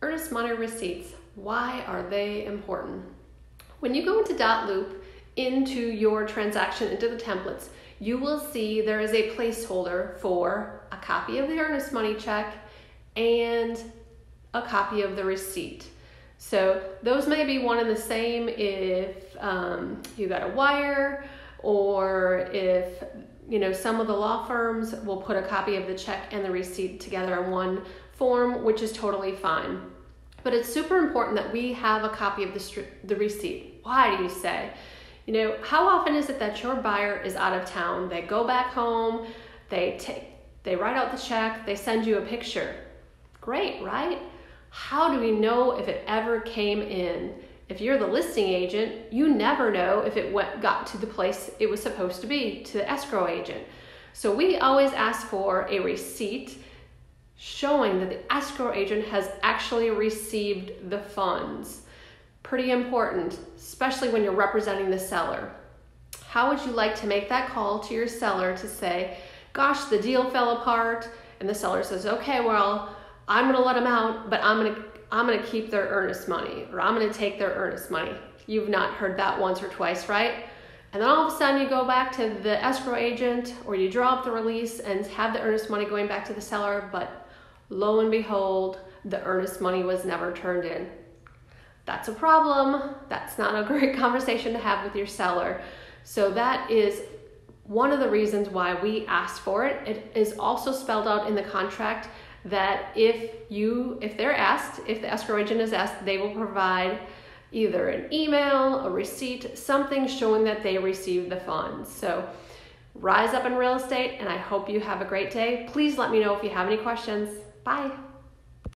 Earnest money receipts, why are they important? When you go into dotloop into your transaction, into the templates, you will see there is a placeholder for a copy of the earnest money check and a copy of the receipt. So those may be one and the same if um, you got a wire or if you know some of the law firms will put a copy of the check and the receipt together in one form, which is totally fine. But it's super important that we have a copy of the, the receipt. Why do you say? You know, how often is it that your buyer is out of town? They go back home, they take they write out the check, they send you a picture. Great, right? How do we know if it ever came in? If you're the listing agent, you never know if it went got to the place it was supposed to be, to the escrow agent. So we always ask for a receipt showing that the escrow agent has actually received the funds. Pretty important, especially when you're representing the seller. How would you like to make that call to your seller to say, gosh, the deal fell apart, and the seller says, okay, well, I'm gonna let them out, but I'm gonna I'm gonna keep their earnest money, or I'm gonna take their earnest money. You've not heard that once or twice, right? And then all of a sudden you go back to the escrow agent or you draw up the release and have the earnest money going back to the seller, but lo and behold, the earnest money was never turned in. That's a problem. That's not a great conversation to have with your seller. So that is one of the reasons why we asked for it. It is also spelled out in the contract that if you if they're asked, if the escrow agent is asked, they will provide either an email, a receipt, something showing that they received the funds. So rise up in real estate and I hope you have a great day. Please let me know if you have any questions. Bye.